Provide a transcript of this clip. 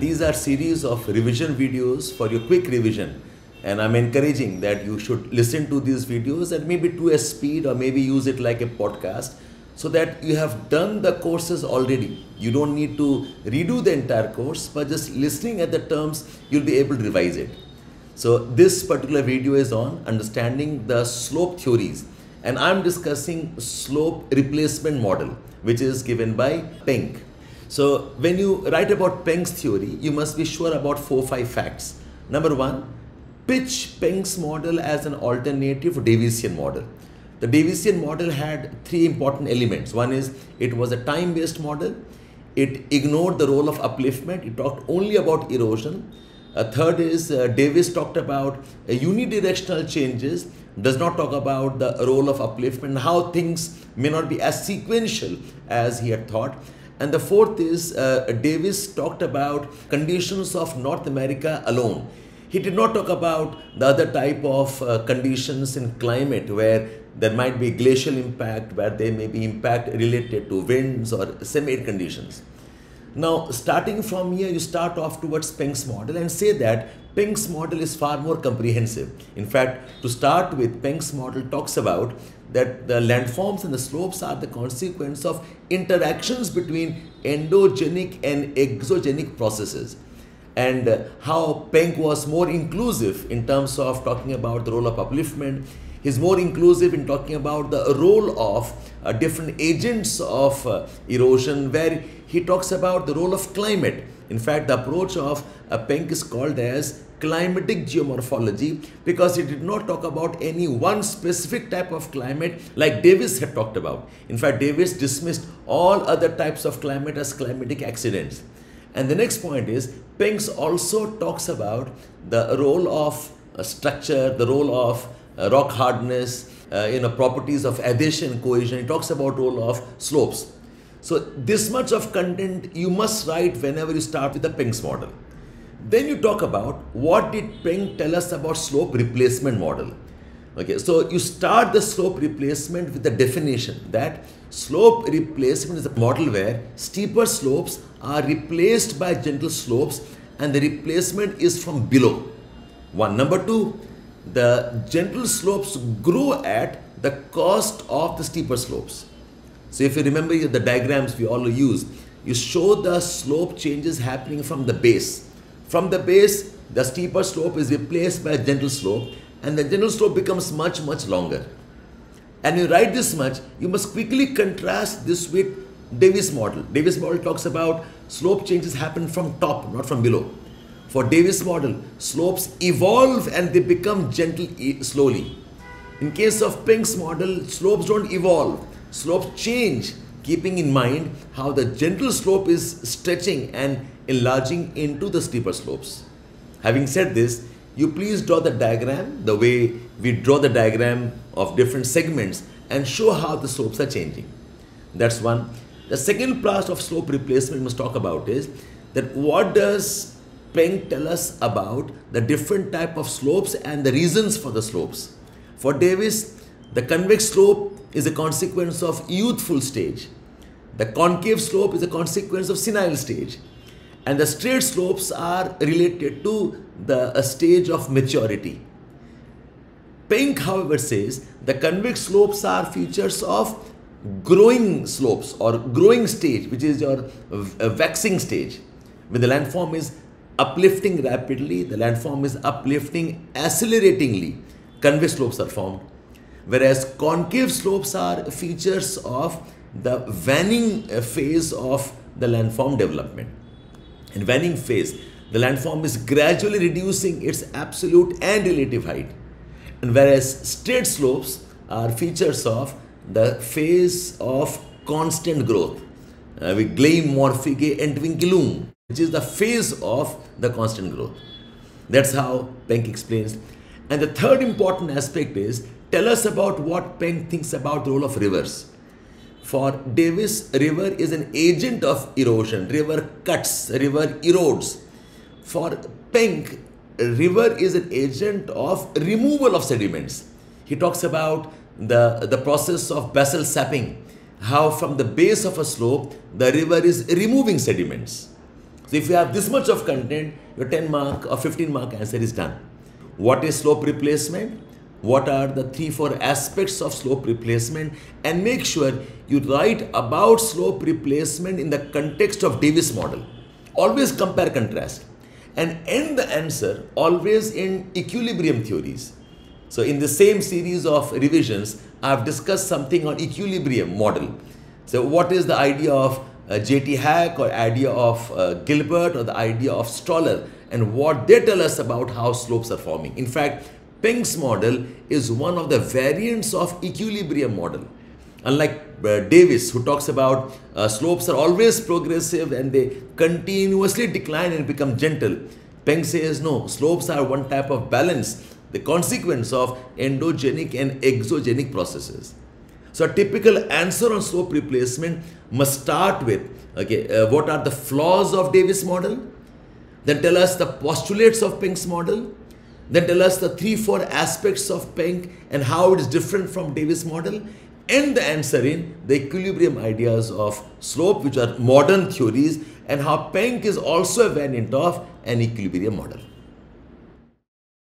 These are series of revision videos for your quick revision and I'm encouraging that you should listen to these videos and maybe to a speed or maybe use it like a podcast so that you have done the courses already. You don't need to redo the entire course, but just listening at the terms, you'll be able to revise it. So this particular video is on understanding the slope theories and I'm discussing slope replacement model which is given by Penck. So when you write about Penck's theory, you must be sure about four five facts. Number one, pitch Penck's model as an alternative Davisian model. The Davisian model had three important elements. One is it was a time-based model. It ignored the role of upliftment. It talked only about erosion. A third is uh, Davis talked about uh, unidirectional changes, does not talk about the role of upliftment, how things may not be as sequential as he had thought. And the fourth is uh, Davis talked about conditions of North America alone. He did not talk about the other type of uh, conditions in climate where there might be glacial impact, where there may be impact related to winds or semi conditions. Now, starting from here, you start off towards Penck's model and say that Penck's model is far more comprehensive. In fact, to start with, Penck's model talks about that the landforms and the slopes are the consequence of interactions between endogenic and exogenic processes. And uh, how Penck was more inclusive in terms of talking about the role of upliftment, He's more inclusive in talking about the role of uh, different agents of uh, erosion, where he talks about the role of climate. In fact, the approach of uh, Penck is called as climatic geomorphology because he did not talk about any one specific type of climate like Davis had talked about. In fact, Davis dismissed all other types of climate as climatic accidents. And the next point is Penck also talks about the role of uh, structure, the role of rock hardness, uh, you know, properties of adhesion, cohesion. It talks about role of slopes. So this much of content you must write whenever you start with the Penck's model. Then you talk about what did Penck tell us about slope replacement model. Okay, so you start the slope replacement with the definition that slope replacement is a model where steeper slopes are replaced by gentle slopes and the replacement is from below. One. Number two, the gentle slopes grow at the cost of the steeper slopes. So if you remember the diagrams we all use, you show the slope changes happening from the base. From the base, the steeper slope is replaced by a gentle slope and the gentle slope becomes much, much longer. And you write this much, you must quickly contrast this with Davis model. Davis model talks about slope changes happen from top, not from below. For Davis model, slopes evolve and they become gentle slowly. In case of Penck's model, slopes don't evolve, slopes change, keeping in mind how the gentle slope is stretching and enlarging into the steeper slopes. Having said this, you please draw the diagram the way we draw the diagram of different segments and show how the slopes are changing. That's one. The second part of slope replacement we must talk about is that what does Penck tell us about the different type of slopes and the reasons for the slopes. For Davis, the convex slope is a consequence of youthful stage. The concave slope is a consequence of senile stage. And the straight slopes are related to the stage of maturity. Penck, however, says the convex slopes are features of growing slopes or growing stage, which is your waxing stage, when the landform is uplifting rapidly, the landform is uplifting acceleratingly, convex slopes are formed. Whereas concave slopes are features of the waning phase of the landform development. In waning phase, the landform is gradually reducing its absolute and relative height. And whereas straight slopes are features of the phase of constant growth. Uh, with morphige entwicklung which is the phase of the constant growth. That's how Penck explains. And the third important aspect is tell us about what Penck thinks about the role of rivers. For Davis, river is an agent of erosion. River cuts, river erodes. For Penck, river is an agent of removal of sediments. He talks about the, the process of basal sapping, how from the base of a slope, the river is removing sediments. So if you have this much of content, your 10 mark or 15 mark answer is done. What is slope replacement? What are the three, four aspects of slope replacement? And make sure you write about slope replacement in the context of Davis model. Always compare contrast. And end the answer always in equilibrium theories. So in the same series of revisions, I have discussed something on equilibrium model. So what is the idea of J.T. Hack or idea of uh, Gilbert or the idea of Strahler and what they tell us about how slopes are forming. In fact, Penck's model is one of the variants of equilibrium model. Unlike uh, Davis, who talks about uh, slopes are always progressive and they continuously decline and become gentle. Peng says no, slopes are one type of balance, the consequence of endogenic and exogenic processes. So a typical answer on slope replacement must start with, okay, uh, what are the flaws of Davis model? Then tell us the postulates of Penck's model. Then tell us the three, four aspects of Penck and how it is different from Davis model. And the answer in the equilibrium ideas of slope, which are modern theories, and how Penk is also a variant of an equilibrium model.